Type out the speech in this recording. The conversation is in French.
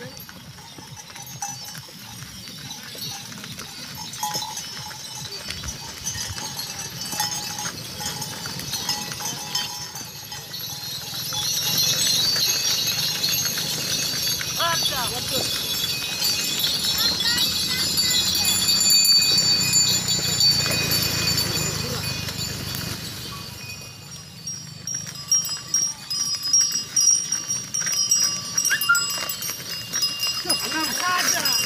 Let's. Stop.